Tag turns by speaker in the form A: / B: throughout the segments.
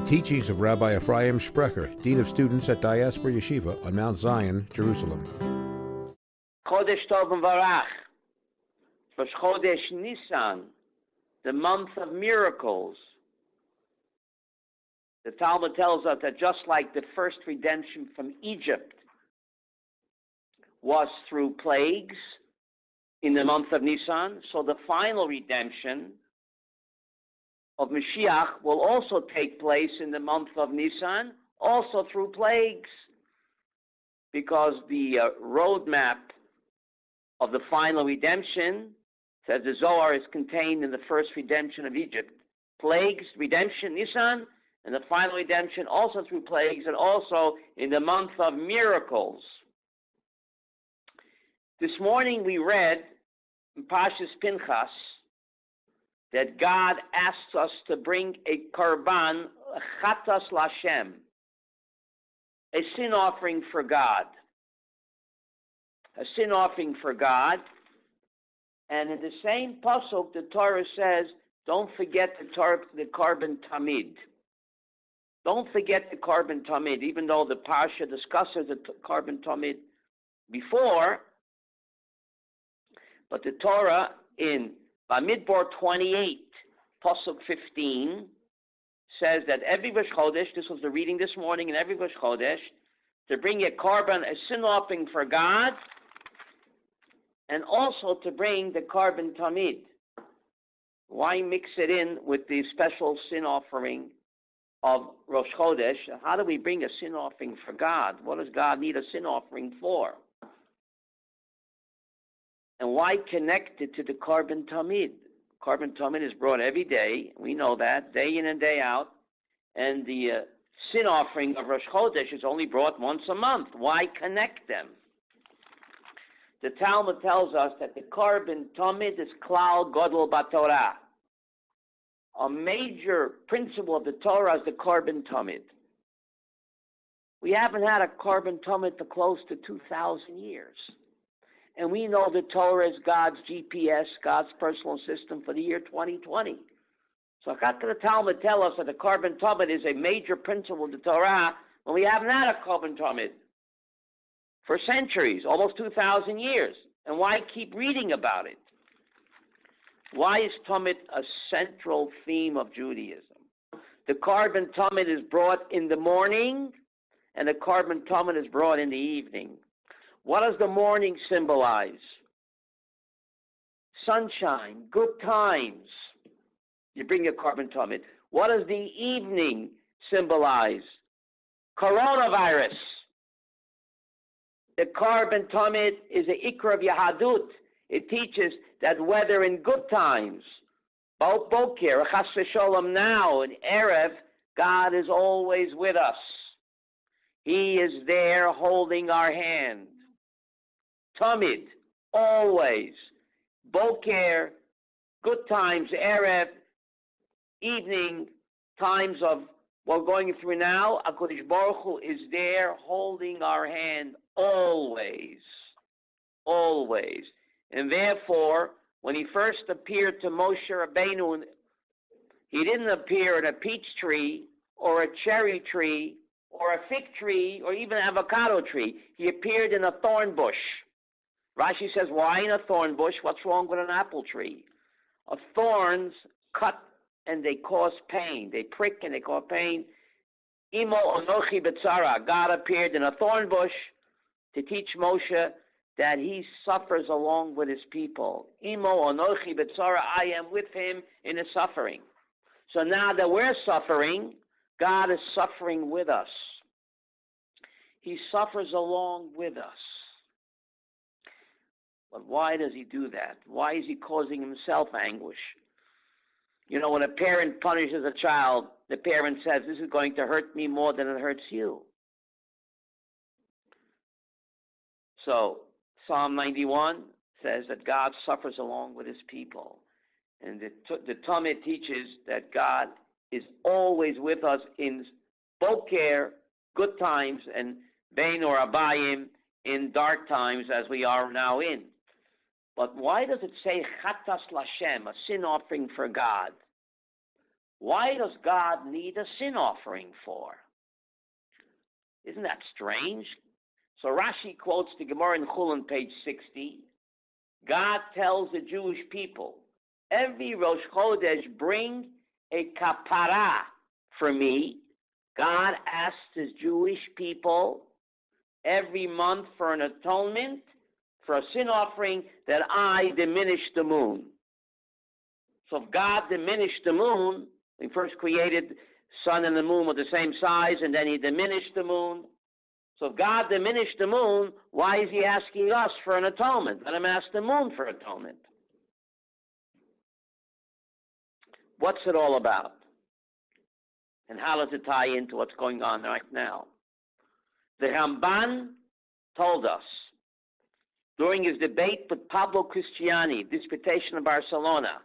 A: The teachings of Rabbi Ephraim Sprecher, Dean of Students at Diaspora Yeshiva on Mount Zion, Jerusalem.
B: Chodesh Tov Varach. For Chodesh Nisan, the month of miracles. The Talmud tells us that just like the first redemption from Egypt was through plagues in the month of Nisan, so the final redemption of Mashiach will also take place in the month of Nisan, also through plagues, because the uh, roadmap of the final redemption, says the Zohar, is contained in the first redemption of Egypt. Plagues, redemption, Nisan, and the final redemption also through plagues, and also in the month of miracles. This morning we read in Pashas Pinchas that God asks us to bring a korban, chatas lashem, a sin offering for God. A sin offering for God. And in the same pasuk, the Torah says, don't forget the, tar- the korban tamid. Don't forget the korban tamid, even though the parsha discusses the t- korban tamid before. But the Torah in Bamidbar 28, Pasuk 15, says that every Rosh Chodesh, this was the reading this morning, in every Rosh Chodesh, to bring a korban, a sin offering for God, and also to bring the korban tamid. Why mix it in with the special sin offering of Rosh Chodesh? How do we bring a sin offering for God? What does God need a sin offering for? And why connect it to the korban tamid? Korban tamid is brought every day. We know that, day in and day out. And the uh, sin offering of Rosh Chodesh is only brought once a month. Why connect them? The Talmud tells us that the korban tamid is klal godol batorah. A major principle of the Torah is the korban tamid. We haven't had a korban tamid for close to 2,000 years. And we know the Torah is God's GPS, God's personal system for the year 2020. So the Talmud tell us that the korban tamid is a major principle of the Torah when we haven't had a korban tamid for centuries, almost 2,000 years. And why keep reading about it? Why is Talmud a central theme of Judaism? The korban tamid is brought in the morning, and the korban tamid is brought in the evening. What does the morning symbolize? Sunshine, good times. You bring your korban tamid. What does the evening symbolize? Coronavirus. The korban tamid is the ikra of Yahadut. It teaches that whether in good times, Boker, Chas Shalom now, in Erev, God is always with us. He is there holding our hand. Tamid, always. Boker, good times, Erev, evening, times of what we're going through now, HaKadosh Baruch Hu is there holding our hand always. Always. And therefore, when he first appeared to Moshe Rabbeinu, he didn't appear in a peach tree or a cherry tree or a fig tree or even an avocado tree. He appeared in a thorn bush. Rashi says, why in a thorn bush? What's wrong with an apple tree? A thorns cut and they cause pain. They prick and they cause pain. Imo onochi betzara. God appeared in a thorn bush to teach Moshe that he suffers along with his people. Imo onochi betzara. I am with him in his suffering. So now that we're suffering, God is suffering with us. He suffers along with us. But why does he do that? Why is he causing himself anguish? You know, when a parent punishes a child, the parent says, This is going to hurt me more than it hurts you. So, Psalm 91 says that God suffers along with his people. And the, the Talmud teaches that God is always with us in Boker, good times, and Bain or Abayim, in dark times as we are now in. But why does it say Chatas Lashem, a sin offering for God? Why does God need a sin offering for? Isn't that strange? So Rashi quotes the Gemara in Chulin, page 60. God tells the Jewish people, every Rosh Chodesh bring a kapara for me. God asks his Jewish people every month for an atonement, for a sin offering, that I diminish the moon. So if God diminished the moon, he first created sun and the moon were the same size, and then he diminished the moon. So if God diminished the moon, why is he asking us for an atonement? Let him ask the moon for atonement. What's it all about? And how does it tie into what's going on right now? The Ramban told us during his debate with Pablo Cristiani, Disputation of Barcelona,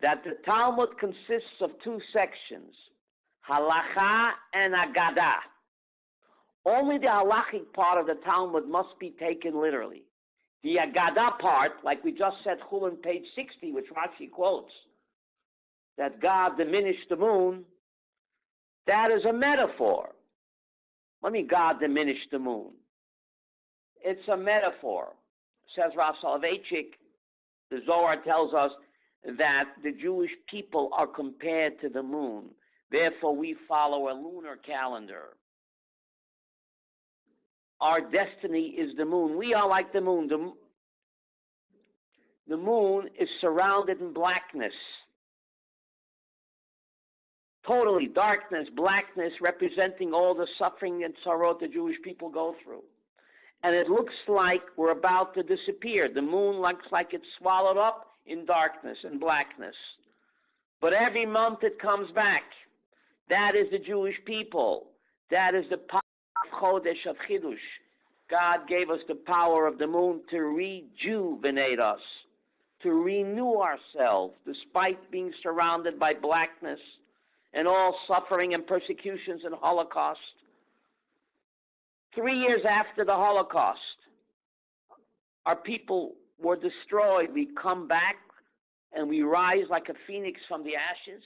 B: that the Talmud consists of two sections, Halacha and Agada. Only the halachic part of the Talmud must be taken literally. The Agada part, like we just said, Chulin page 60, which Rashi quotes, that God diminished the moon, that is a metaphor. What mean God diminished the moon? It's a metaphor. Says Rav Soloveitchik, the Zohar tells us that the Jewish people are compared to the moon. Therefore, we follow a lunar calendar. Our destiny is the moon. We are like the moon. The, the moon is surrounded in blackness. Totally darkness, blackness, representing all the suffering and sorrow the Jewish people go through. And it looks like we're about to disappear. The moon looks like it's swallowed up in darkness and blackness. But every month it comes back. That is the Jewish people. That is the power of Chodesh of Chidush. God gave us the power of the moon to rejuvenate us, to renew ourselves, despite being surrounded by blackness and all suffering and persecutions and Holocaust. Three years after the Holocaust, our people were destroyed. We come back and we rise like a phoenix from the ashes.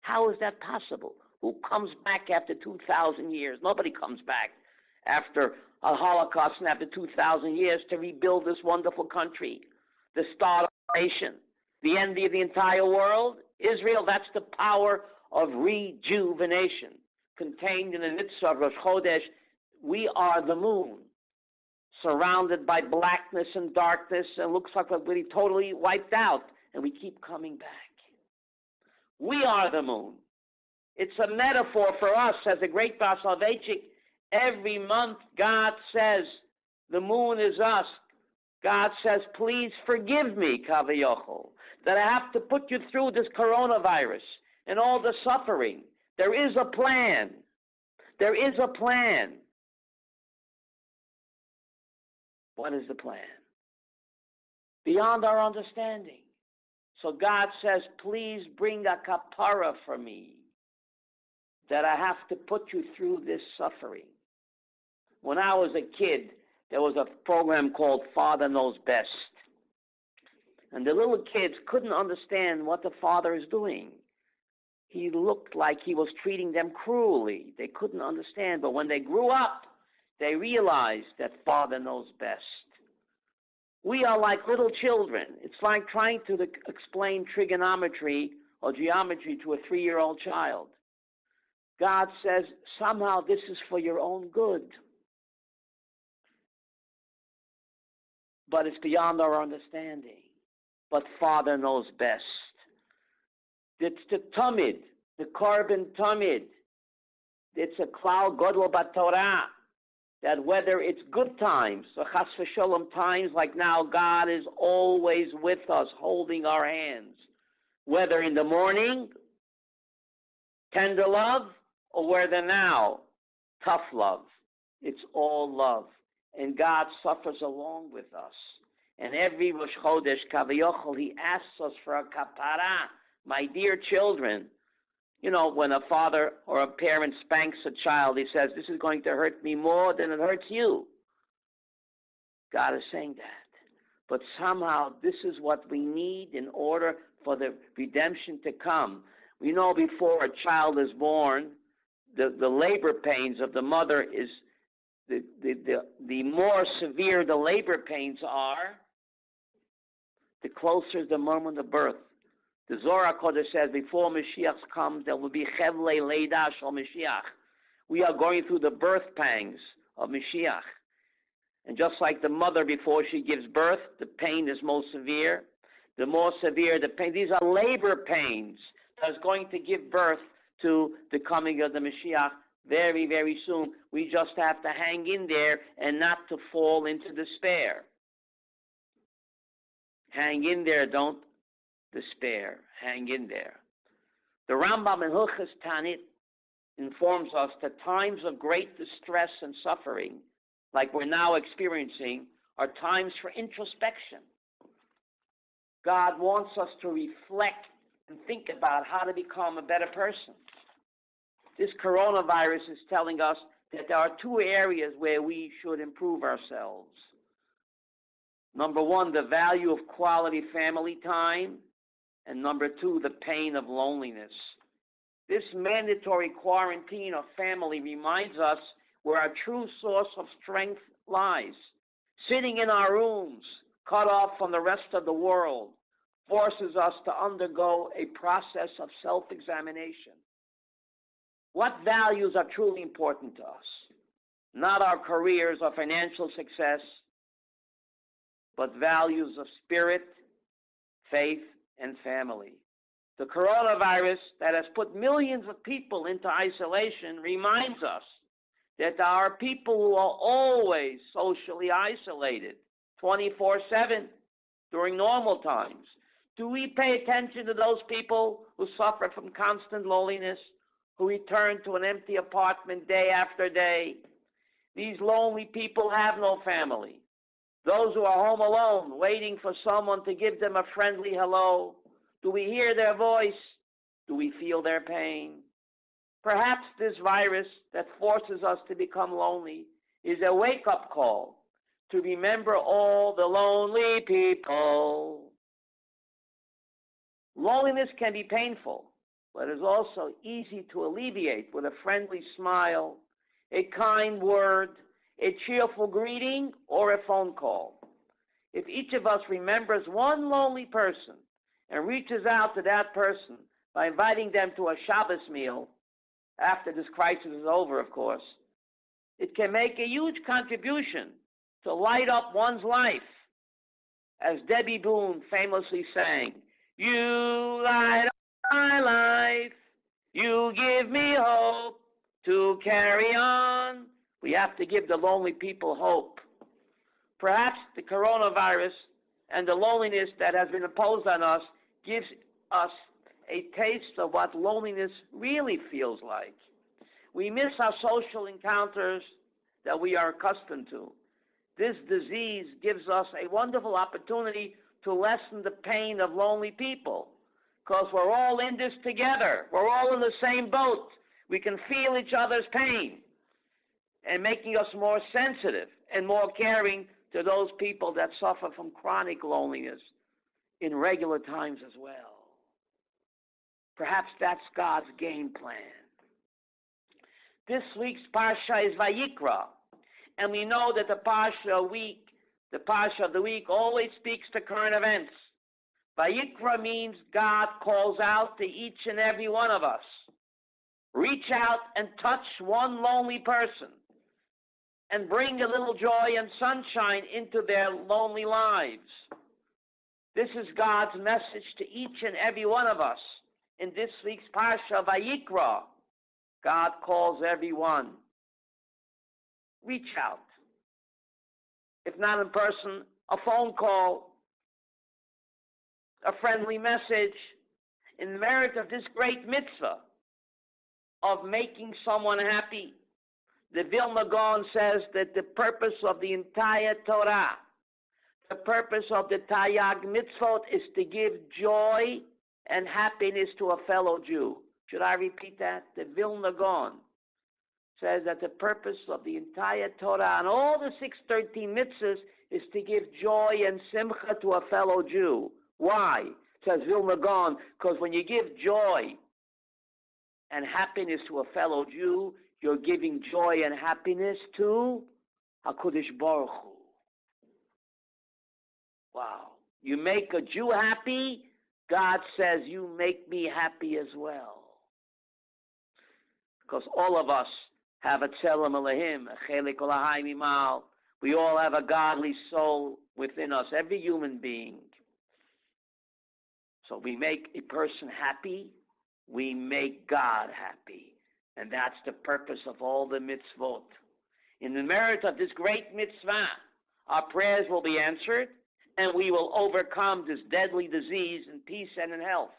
B: How is that possible? Who comes back after 2,000 years? Nobody comes back after a Holocaust and after 2,000 years to rebuild this wonderful country, the start of a nation, the envy of the entire world. Israel, that's the power of rejuvenation contained in the mitzvah of Rosh Chodesh. We are the moon surrounded by blackness and darkness and looks like we're totally wiped out, and we keep coming back. We are the moon. It's a metaphor for us, as the great Rav Soloveitchik. Every month, God says, the moon is us. God says, please forgive me, Kavayochel, that I have to put you through this coronavirus and all the suffering. There is a plan. There is a plan. What is the plan? Beyond our understanding. So God says, please bring a kapara for me that I have to put you through this suffering. When I was a kid, there was a program called Father Knows Best. And the little kids couldn't understand what the father is doing. He looked like he was treating them cruelly. They couldn't understand. But when they grew up, they realize that Father knows best. We are like little children. It's like trying to explain trigonometry or geometry to a three year old child. God says, somehow this is for your own good. But it's beyond our understanding. But Father knows best. It's the Tumid, the korban Tumid. It's a klal Godel Torah that whether it's good times or chas v'sholom times like now, God is always with us, holding our hands. Whether in the morning, tender love, or whether now, tough love. It's all love. And God suffers along with us. And every Rosh Chodesh, Kavayochel, He asks us for a kapara. My dear children, you know, when a father or a parent spanks a child, he says, This is going to hurt me more than it hurts you. God is saying that. But somehow, this is what we need in order for the redemption to come. We know before a child is born, the, the labor pains of the mother is the, the, the, the more severe the labor pains are, the closer the moment of birth. The Zohar Kodesh says before Mashiach comes, there will be Chevle Leida Shal Mashiach. We are going through the birth pangs of Mashiach. And just like the mother before she gives birth, the pain is most severe. The more severe the pain, these are labor pains that's going to give birth to the coming of the Mashiach very, very soon. We just have to hang in there and not to fall into despair. Hang in there, don't despair. Hang in there. The Rambam in Hilchas Tanit informs us that times of great distress and suffering, like we're now experiencing, are times for introspection. God wants us to reflect and think about how to become a better person. This coronavirus is telling us that there are two areas where we should improve ourselves. Number one, the value of quality family time, and number two, the pain of loneliness. This mandatory quarantine of family reminds us where our true source of strength lies. Sitting in our rooms, cut off from the rest of the world, forces us to undergo a process of self examination. What values are truly important to us? Not our careers or financial success, but values of spirit, faith, and family. The coronavirus that has put millions of people into isolation reminds us that there are people who are always socially isolated 24 7 during normal times. Do we pay attention to those people who suffer from constant loneliness, who return to an empty apartment day after day? These lonely people have no family. Those who are home alone, waiting for someone to give them a friendly hello. Do we hear their voice? Do we feel their pain? Perhaps this virus that forces us to become lonely is a wake up call to remember all the lonely people Loneliness can be painful, but is also easy to alleviate with a friendly smile, a kind word, a cheerful greeting, or a phone call. If each of us remembers one lonely person and reaches out to that person by inviting them to a Shabbos meal, after this crisis is over, of course, it can make a huge contribution to light up one's life. As Debbie Boone famously sang, you light up my life. You give me hope to carry on. We have to give the lonely people hope. Perhaps the coronavirus and the loneliness that has been imposed on us gives us a taste of what loneliness really feels like. We miss our social encounters that we are accustomed to. This disease gives us a wonderful opportunity to lessen the pain of lonely people because we're all in this together. We're all in the same boat. We can feel each other's pain and making us more sensitive and more caring to those people that suffer from chronic loneliness in regular times as well. Perhaps that's God's game plan. This week's Parsha is Vayikra, and we know that the Parsha week the Parsha of the week always speaks to current events. Vayikra means God calls out to each and every one of us. Reach out and touch one lonely person and bring a little joy and sunshine into their lonely lives. This is God's message to each and every one of us in this week's Parsha Vayikra. God calls everyone. Reach out if not in person, a phone call, a friendly message, in merit of this great mitzvah of making someone happy. The Vilna Gaon says that the purpose of the entire Torah, the purpose of the Taryag mitzvot is to give joy and happiness to a fellow Jew. Should I repeat that? The Vilna Gaon says that the purpose of the entire Torah and all the 613 mitzvahs is to give joy and simcha to a fellow Jew. Why? Says Vilna Gaon, because when you give joy and happiness to a fellow Jew, you're giving joy and happiness to HaKadosh Baruch Hu. Wow. You make a Jew happy, God says, You make me happy as well. Because all of us have a tzelem Elohim, a chelik mimal. We all have a godly soul within us, every human being. So we make a person happy, we make God happy. And that's the purpose of all the mitzvot. In the merit of this great mitzvah, our prayers will be answered, and we will overcome this deadly disease in peace and in health.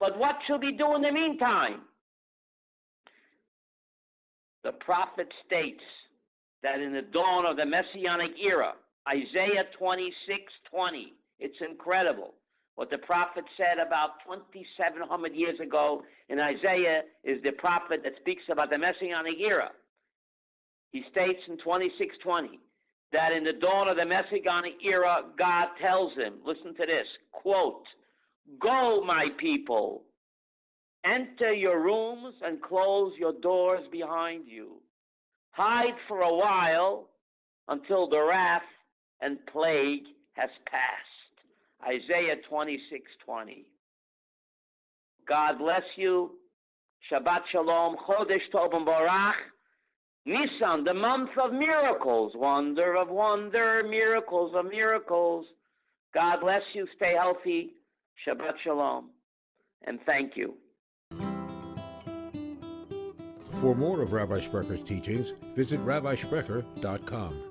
B: But what should we do in the meantime? The prophet states that in the dawn of the messianic era, Isaiah 26:20, it's incredible. What the prophet said about 2,700 years ago in Isaiah is the prophet that speaks about the messianic era. He states in 26:20 that in the dawn of the Messianic era, God tells him, listen to this, quote, Go, my people, enter your rooms and close your doors behind you. Hide for a while until the wrath and plague has passed. Isaiah 26:20. God bless you. Shabbat Shalom. Chodesh Tov Barach. Nisan, the month of miracles, wonder of wonder, miracles of miracles. God bless you. Stay healthy. Shabbat Shalom. And thank you.
A: For more of Rabbi Sprecher's teachings, visit rabbisprecher.com.